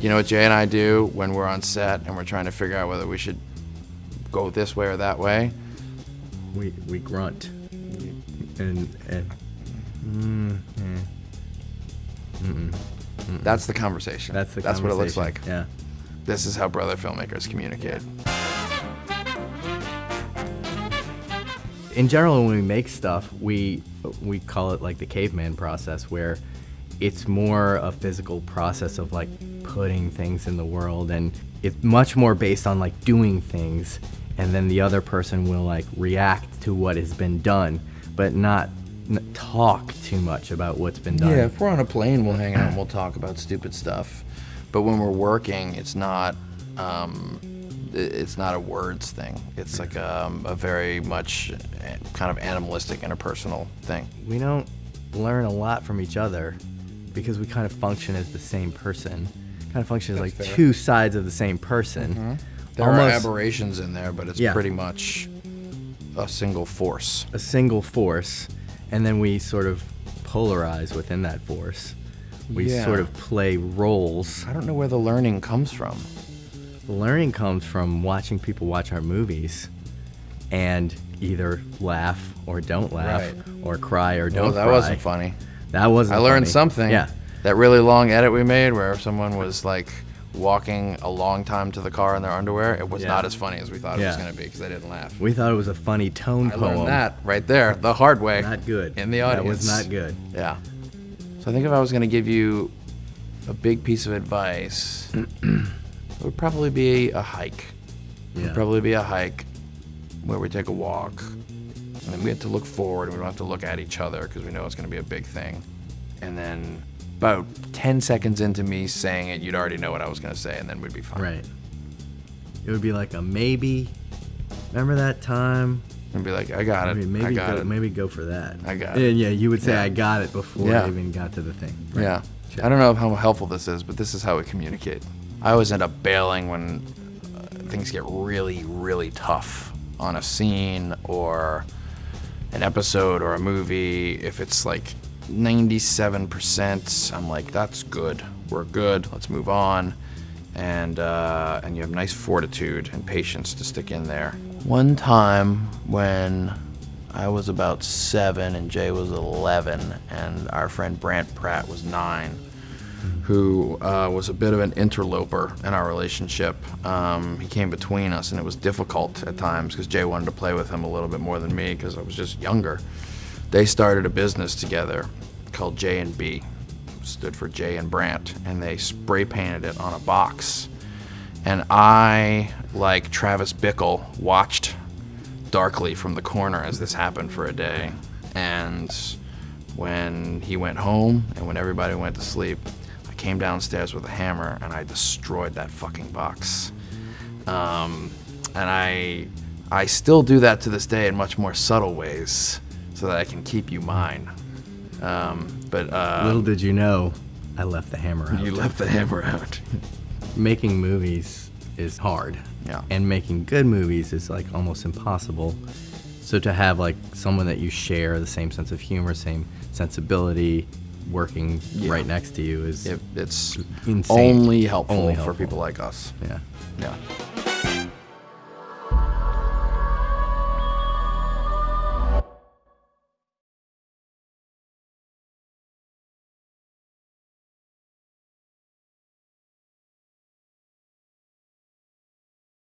You know what Jay and I do when we're on set and we're trying to figure out whether we should go this way or that way? We we grunt. And and mm, eh. Mm-mm. That's the conversation. that's the That's what it looks like. Yeah. This is how brother filmmakers communicate. in general when we make stuff we we call it like the caveman process where it's more a physical process of like putting things in the world and it's much more based on like doing things and then the other person will like react to what has been done but not n- talk too much about what's been done Yeah, if we're on a plane, we'll hang out and we'll talk about stupid stuff. But when we're working, it's not. Um, it's not a words thing. It's like um, a very much eh, kind of animalistic, interpersonal thing. we don't learn a lot from each other because we kind of function as the same person kind of function as like fair. two sides of the same person mm-hmm. There are Almost- aberrations in there, but it's Yeah. pretty much a single force. a single force, and then we sort of polarize within that force. We Yeah. sort of play roles. I don't know where the learning comes from. The learning comes from watching people watch our movies and either laugh or don't laugh Right. or cry or don't Oh, that cry. wasn't funny. That wasn't I learned funny. something. Yeah. That really long edit we made where someone was like walking a long time to the car in their underwear, it was Yeah. not as funny as we thought it was going to be because they didn't laugh. We thought it was a funny tone I poem. learned that right there, the hard way. Not good. In the audience. That was not good. Yeah. So I think if I was going to give you a big piece of advice, it would probably be a hike. It Yeah. would probably be a hike where we take a walk. And then we have to look forward and we don't have to look at each other because we know it's going to be a big thing. And then about 10 seconds into me saying it, you'd already know what I was going to say and then we'd be fine. Right. It would be like a maybe. Remember that time? And be like, I got it. Maybe, maybe I got go, it. maybe go for that. I got it. yeah. You would say Yeah. I got it before Yeah. I even got to the thing. Right. Yeah. Sure. I don't know how helpful this is, but this is how we communicate. I always end up bailing when uh, things get really, really tough on a scene or an episode or a movie. If it's like 97%, I'm like, that's good. We're good. Let's move on. And, uh, and you have nice fortitude and patience to stick in there. One time when I was about seven and Jay was 11, and our friend Brant Pratt was nine, who uh, was a bit of an interloper in our relationship. Um, he came between us, and it was difficult at times because Jay wanted to play with him a little bit more than me because I was just younger. They started a business together called J and B, stood for Jay and Brant, and they spray painted it on a box. And I, like Travis Bickle, watched darkly from the corner as this happened for a day. And when he went home and when everybody went to sleep, I came downstairs with a hammer and I destroyed that fucking box. Um, and I, I still do that to this day in much more subtle ways, so that I can keep you mine. Um, but uh, Little did you know, I left the hammer out. you left the hammer out. making movies is hard. Yeah. And making good movies is like almost impossible. So to have like someone that you share the same sense of humor, same sensibility, working Yeah. right next to you is It, it's Insane. only helpful, Only for helpful. people like us. yeah. Yeah.